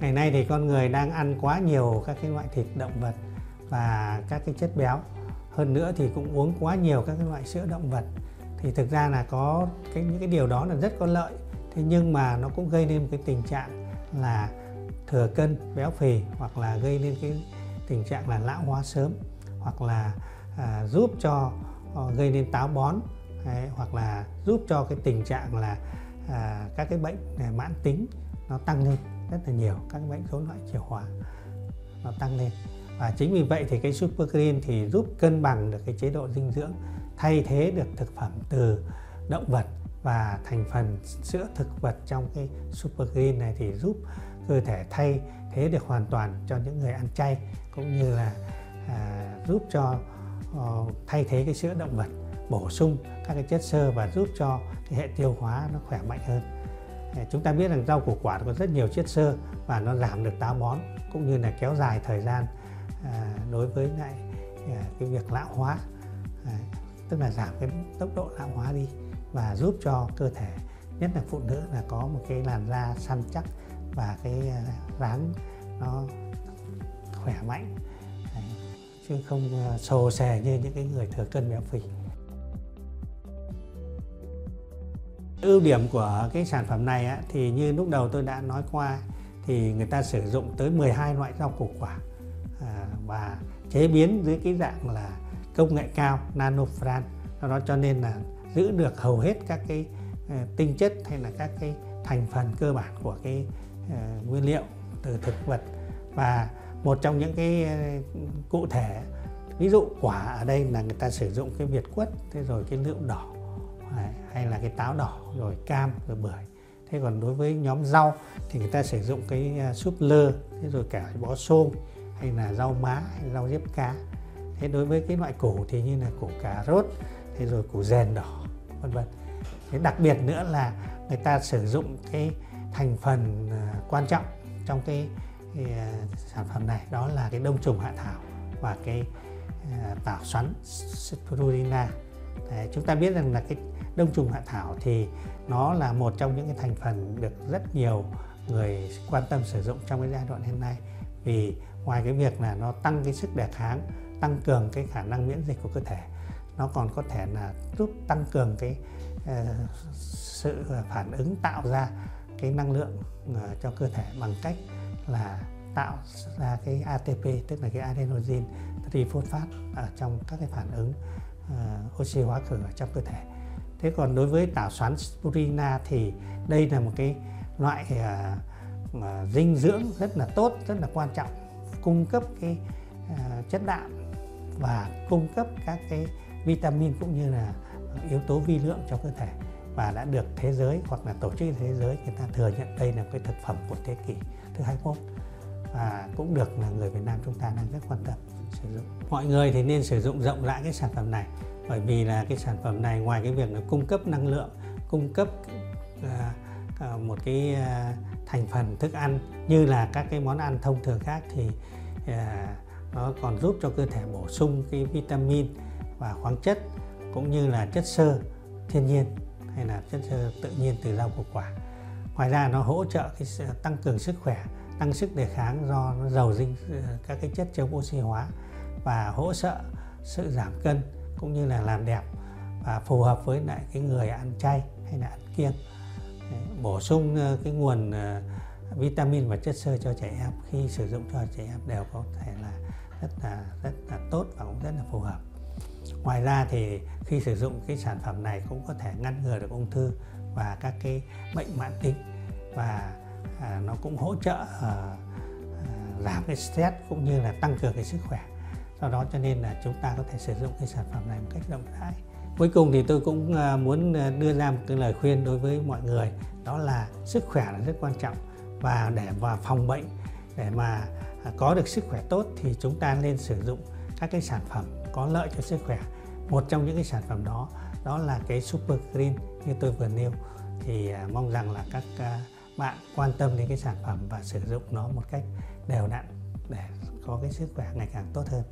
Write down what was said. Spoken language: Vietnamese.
Ngày nay thì con người đang ăn quá nhiều các cái loại thịt động vật và các cái chất béo. Hơn nữa thì cũng uống quá nhiều các cái loại sữa động vật. Thì thực ra là có cái những cái điều đó là rất có lợi. Thế nhưng mà nó cũng gây nên một cái tình trạng là thừa cân, béo phì hoặc là gây nên cái tình trạng là lão hóa sớm hoặc là à, giúp cho ờ, gây nên táo bón đấy, hoặc là giúp cho cái tình trạng là à, các cái bệnh à, mãn tính nó tăng lên rất là nhiều các bệnh rối loạn chuyển hóa nó tăng lên. Và chính vì vậy thì cái super green thì giúp cân bằng được cái chế độ dinh dưỡng thay thế được thực phẩm từ động vật và thành phần sữa thực vật trong cái super green này thì giúp cơ thể thay thế được hoàn toàn cho những người ăn chay cũng như là à, giúp cho uh, thay thế cái sữa động vật bổ sung các cái chất xơ và giúp cho cái hệ tiêu hóa nó khỏe mạnh hơn. Chúng ta biết rằng rau củ quả có rất nhiều chất xơ và nó giảm được táo bón cũng như là kéo dài thời gian à, đối với lại à, cái việc lão hóa. À, tức là giảm cái tốc độ lão hóa đi và giúp cho cơ thể, nhất là phụ nữ là có một cái làn da săn chắc và cái dáng nó khỏe mạnh. Chứ không sồ sè như những cái người thừa cân béo phì. Ưu điểm của cái sản phẩm này á, thì như lúc đầu tôi đã nói qua thì người ta sử dụng tới 12 loại rau củ quả à, và chế biến dưới cái dạng là công nghệ cao nanofran. Do đó cho nên là giữ được hầu hết các cái uh, tinh chất hay là các cái thành phần cơ bản của cái uh, nguyên liệu từ thực vật. Và một trong những cái uh, cụ thể ví dụ quả ở đây là người ta sử dụng cái việt quất thế rồi cái lựu đỏ hay là cái táo đỏ rồi cam rồi bưởi. Thế còn đối với nhóm rau thì người ta sử dụng cái à, súp lơ thế rồi cả bó xôm hay là rau má hay rau diếp cá. Thế đối với cái loại củ thì như là củ cà rốt thế rồi củ rèn đỏ vân vân. Thế đặc biệt nữa là người ta sử dụng cái thành phần à, quan trọng trong cái, cái sản phẩm này đó là cái đông trùng hạ thảo và cái tảo xoắn spirulina Đấy, chúng ta biết rằng là cái đông trùng hạ thảo thì nó là một trong những cái thành phần được rất nhiều người quan tâm sử dụng trong cái giai đoạn hiện nay. Vì ngoài cái việc là nó tăng cái sức đề kháng tăng cường cái khả năng miễn dịch của cơ thể nó còn có thể là giúp tăng cường cái uh, sự phản ứng tạo ra cái năng lượng uh, cho cơ thể bằng cách là tạo ra cái ATP tức là cái adenosine triphosphate ở trong các cái phản ứng uh, oxy hóa khử ở trong cơ thể. Thế còn đối với tảo xoắn spirulina thì đây là một cái loại uh, uh, dinh dưỡng rất là tốt rất là quan trọng cung cấp cái uh, chất đạm và cung cấp các cái vitamin cũng như là yếu tố vi lượng cho cơ thể và đã được thế giới hoặc là tổ chức thế giới người ta thừa nhận đây là cái thực phẩm của thế kỷ thứ 21 và cũng được là người Việt Nam chúng ta đang rất quan tâm sử dụng. Mọi người thì nên sử dụng rộng rãi cái sản phẩm này bởi vì là cái sản phẩm này ngoài cái việc là cung cấp năng lượng cung cấp uh, một cái uh, thành phần thức ăn như là các cái món ăn thông thường khác thì uh, nó còn giúp cho cơ thể bổ sung cái vitamin và khoáng chất cũng như là chất xơ thiên nhiên hay là chất xơ tự nhiên từ rau củ quả. Ngoài ra nó hỗ trợ cái tăng cường sức khỏe tăng sức đề kháng do nó giàu dinh, các cái chất chống oxy hóa và hỗ trợ sự giảm cân cũng như là làm đẹp và phù hợp với lại cái người ăn chay hay là ăn kiêng. Bổ sung ờ, cái nguồn ờ, vitamin và chất xơ cho trẻ em khi sử dụng cho trẻ em đều có thể là rất là rất là tốt và cũng rất là phù hợp. Ngoài ra thì khi sử dụng cái sản phẩm này cũng có thể ngăn ngừa được ung thư và các cái bệnh mãn tính và à, nó cũng hỗ trợ à, à, giảm cái stress cũng như là tăng cường cái sức khỏe. Do đó cho nên là chúng ta có thể sử dụng cái sản phẩm này một cách rộng rãi. Cuối cùng thì tôi cũng à, muốn à, đưa ra một cái lời khuyên đối với mọi người đó là sức khỏe là rất quan trọng. Và để mà phòng bệnh để mà có được sức khỏe tốt thì chúng ta nên sử dụng các cái sản phẩm có lợi cho sức khỏe. Một trong những cái sản phẩm đó đó là cái super green như tôi vừa nêu. Thì mong rằng là các bạn quan tâm đến cái sản phẩm và sử dụng nó một cách đều đặn để có cái sức khỏe ngày càng tốt hơn.